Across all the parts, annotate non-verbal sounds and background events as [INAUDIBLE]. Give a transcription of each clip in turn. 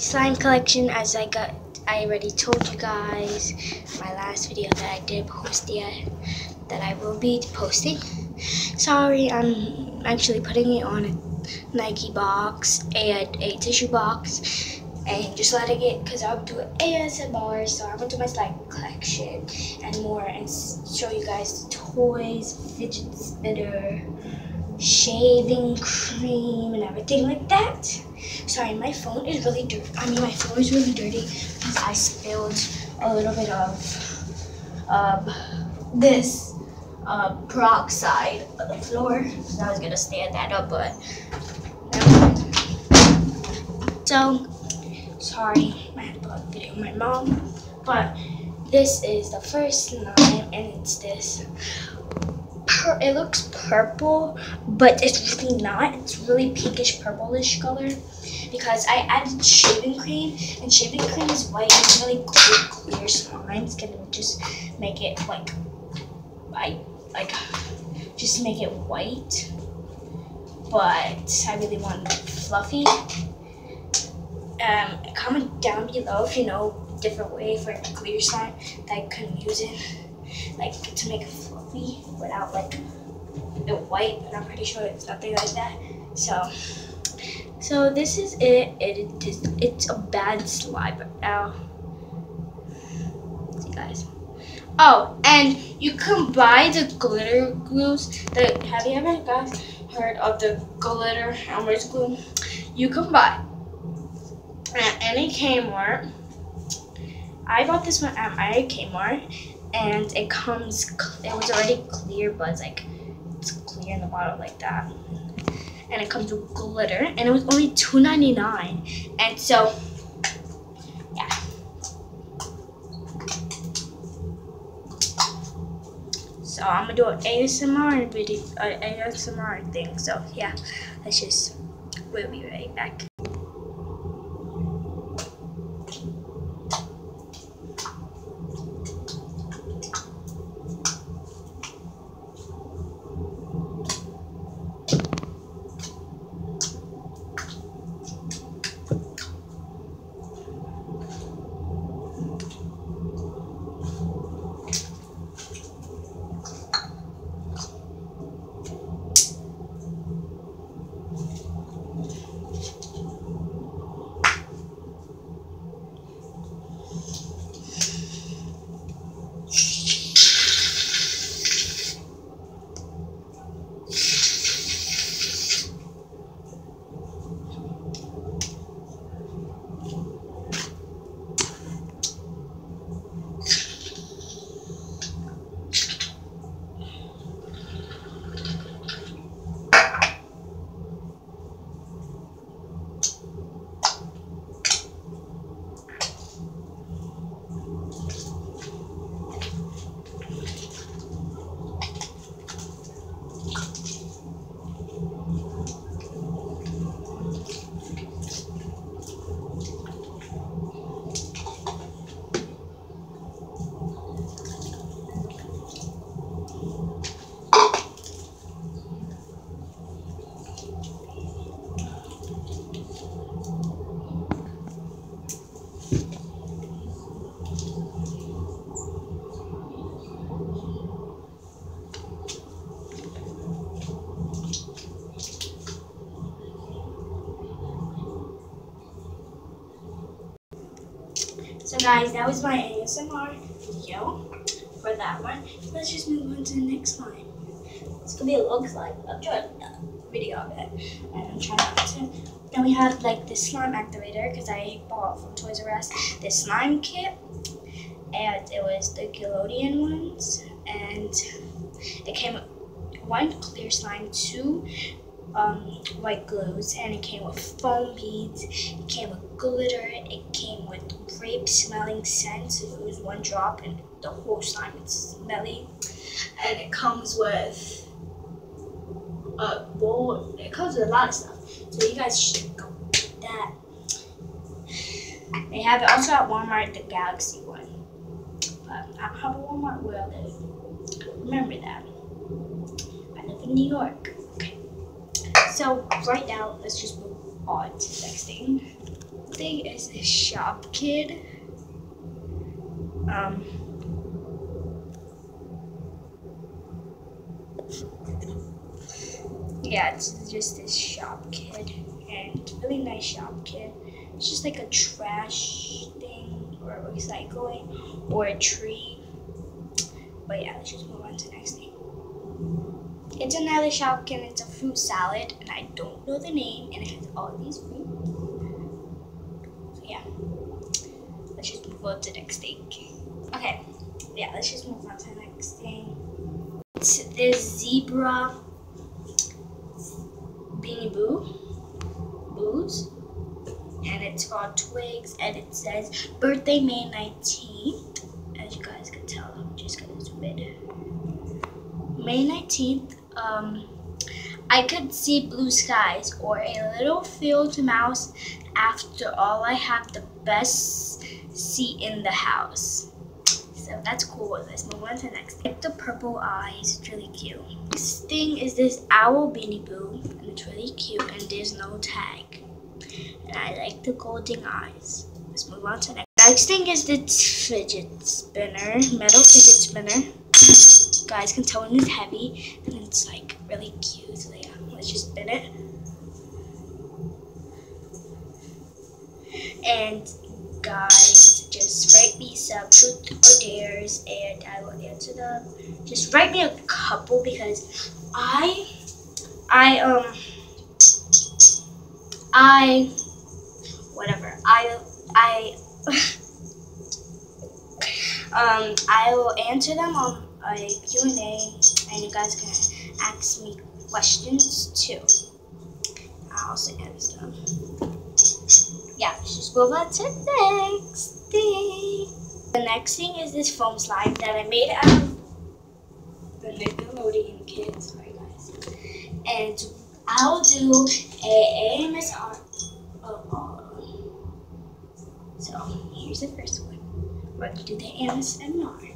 slime collection as I got I already told you guys my last video that I didn't post yet that I will be posting. Sorry, I'm actually putting it on a Nike box, a, a tissue box, and just letting it because I'll do ASMR. So I'm gonna do my slime collection and more and show you guys toys, fidget spinner, shaving cream, and everything like that. Sorry, my phone is really dirty. I mean, my phone is really dirty because I spilled a little bit of um, this uh, peroxide on the floor. So I was gonna stand that up, but so sorry, I had to video my mom, but this is the first slime, and it's this it looks purple, but it's really not. It's really pinkish purplish color because I added shaving cream, and shaving cream is white. It's really clear, clear slime. It's gonna just make it like, I like, just make it white. But I really want fluffy. Um, comment down below if you know different way for a clear slime that I can use it, like to make it fluffy without like it white. But I'm pretty sure it's nothing like that. So. So this is it. It is it's a bad slide right now. Uh, see guys. Oh, and you can buy the glitter glues. The have you ever guys heard of the glitter Elmer's glue? You can buy at any Kmart. I bought this one at my Kmart, and it comes. It was already clear, but it's like it's clear in the bottle like that and it comes with glitter and it was only $2.99 and so yeah. So I'm gonna do an ASMR video uh, ASMR thing. So yeah let's just we'll be right back So guys, that was my ASMR video for that one. Let's just move on to the next slime. It's gonna be a long slime. I'm trying a video of it. And I'm trying not to. Then we have like the slime activator because I bought from Toys R Us this slime kit. And it was the Nickelodeon ones. And it came one clear slime, two um, white glues and it came with foam beads, it came with glitter, it came with grape smelling scents. it was one drop and the whole slime is smelly. And it comes with a bowl, it comes with a lot of stuff. So you guys should go get that. They have it also at Walmart, the Galaxy one. But I don't Walmart I. Remember that. I live in New York. So right now, let's just move on to the next thing. thing is this Shopkin. Um, yeah, it's just this Shopkin, and really nice Shopkin. It's just like a trash thing or recycling or a tree. But yeah, let's just move on to the next thing. It's another shopkin. It's a fruit salad, and I don't know the name, and it has all these fruit. So yeah, let's just move on to the next thing. Okay, yeah, let's just move on to the next thing. It's this zebra beanie boo booze, and it's called Twigs, and it says birthday May 19th. As you guys can tell, I'm just gonna zoom in. May 19th, um, I could see blue skies or a little field mouse. After all, I have the best seat in the house. So that's cool. Let's move on to the next. The purple eyes, it's really cute. This thing is this owl beanie boo, and it's really cute, and there's no tag. And I like the golden eyes. Let's move on to the next. Next thing is this fidget spinner, metal fidget spinner guys can tell when it's heavy and it's like really cute. So yeah, let's just spin it. And guys, just write me some truth or dares and I will answer them. Just write me a couple because I, I, um, I, whatever, I, I, [LAUGHS] um, I will answer them on a Q&A and you guys can ask me questions too. I'll also answer them. Yeah, just go on to the next thing. The next thing is this foam slide that I made out of the Nickelodeon kids. Sorry guys. And I'll do a AMSR. Oh, oh, so here's the first one. We're gonna do the ASMR.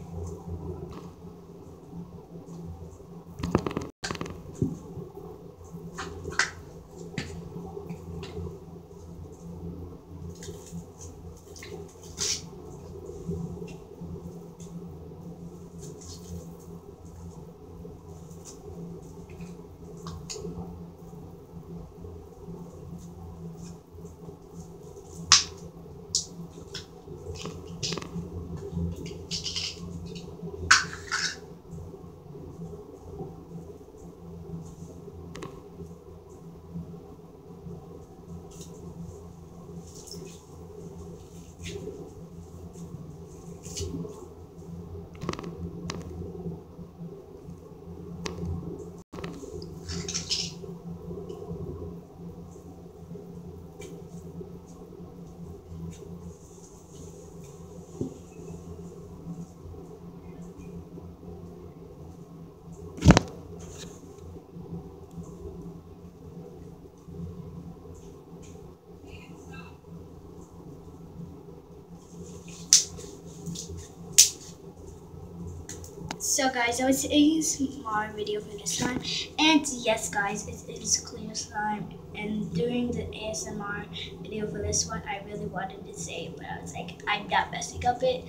So guys, that was a small video for this time. And yes guys, it is clear slime. And during the ASMR video for this one, I really wanted to say but I was like, I'm not messing up it.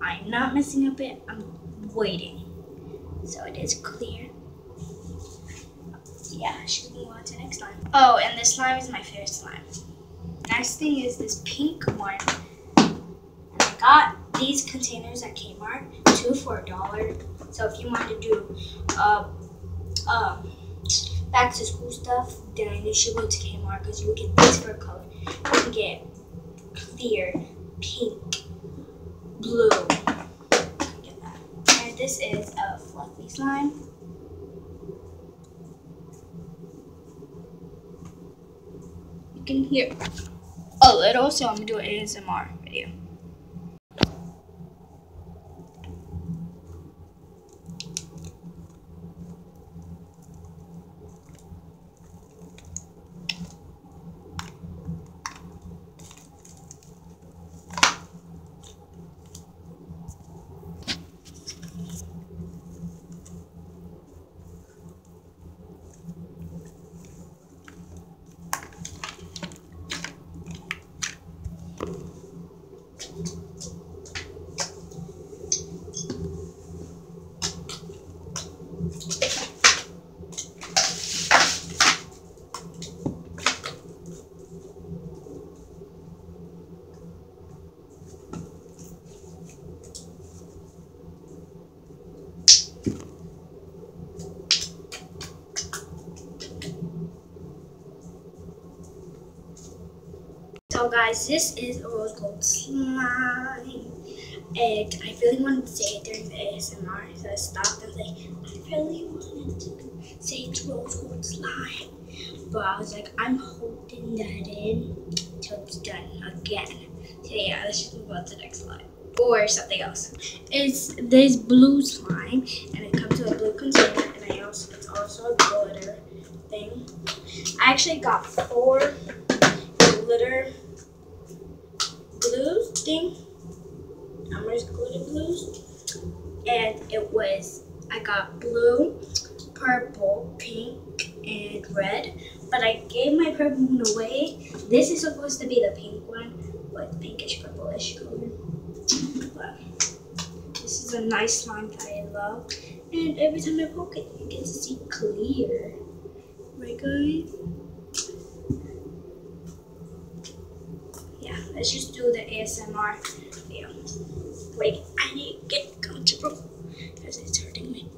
I'm not messing up it. I'm waiting. So it is clear. Yeah, should move on to next slime. Oh, and this slime is my favorite slime. Next thing is this pink one. And I got these containers at Kmart, two for a dollar. So if you want to do uh, um, back to school stuff, then you should go to Kmart because you get this for color. You can get clear, pink, blue. Get that. And this is a fluffy slime. You can hear a little, so I'm gonna do an ASMR video. So guys, this is a rose gold slime. And I really wanted to say it during the ASMR, so I stopped and was like, I really wanted to say it's rose gold slime. But I was like, I'm holding that in till it's done again. So yeah, let's just move on to the next slide. Or something else. It's this blue slime and it comes in a blue container and I also it's also a glitter thing. I actually got four glitter glues thing. Elmer's glitter blues. And it was, I got blue, purple, pink, and red. But I gave my purple one away. This is supposed to be the pink one with pinkish purplish color. But this is a nice slime that I love. And every time I poke it, you to see clear. Right guys? Let's just do the ASMR video. Wait, I need to get comfortable because it's me.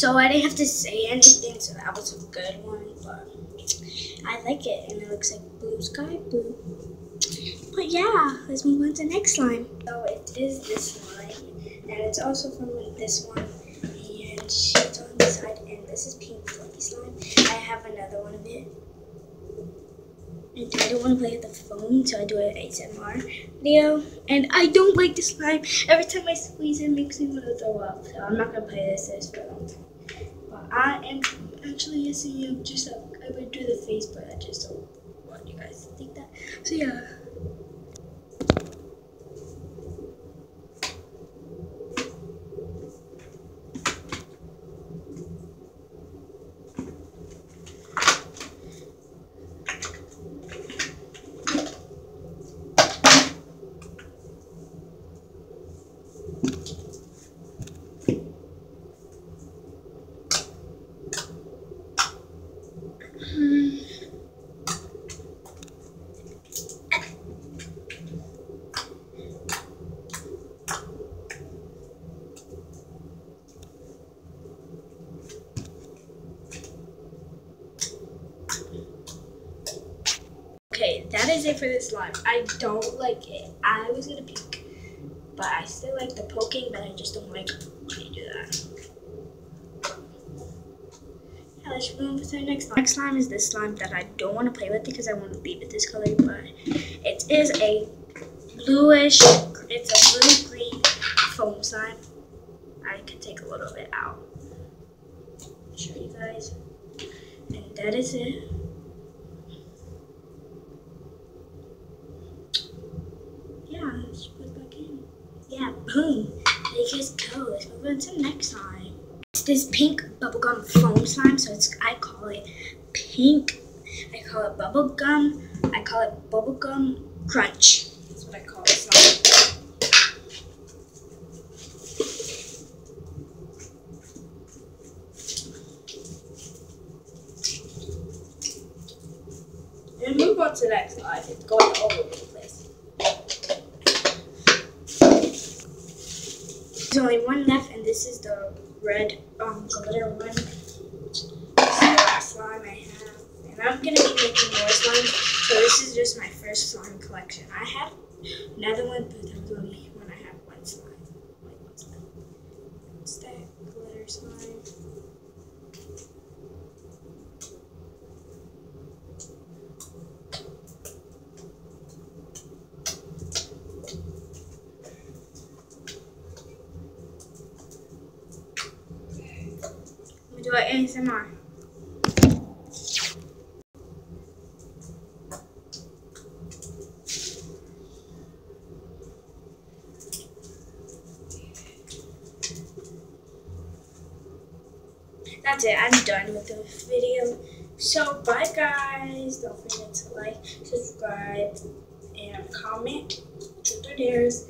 So I didn't have to say anything, so that was a good one, but I like it, and it looks like blue sky blue. But yeah, let's move on to the next slime. So it is this slime, and it's also from this one, and she's on this side, and this is pink fluffy slime. I have another one of it. And I don't want to play with the phone, so I do an ASMR video. And I don't like this slime. Every time I squeeze it, it makes me want to throw up. So I'm not going to play this this for a long time. But I am actually using you just like I would do the face, but I just don't want you guys to think that. So yeah. For this slime. I don't like it. I was gonna peek, but I still like the poking, but I just don't like when you do that. Let's move on to the next slime. Next slime is this slime that I don't want to play with because I want to leave it this color, but it is a bluish, it's a blue-green foam slime. I can take a little bit out. Show you guys. And that is it. Yeah, boom. There just go. Let's move on to the next slime. It's this pink bubblegum foam slime, so it's I call it pink. I call it bubblegum. I call it bubblegum crunch. That's what I call it. And move on to the next slide. It's going over the place. There's only one left, and this is the red um, glitter one. This is the last slime I have. And I'm going to be making more slime. So this is just my first slime collection. I have another one, but that was only when I had one slime. Wait, one slime. What's that glitter slime? Do an ASMR. that's it. I'm done with the video. So bye guys. Don't forget to like, subscribe, and comment. Truth or dares.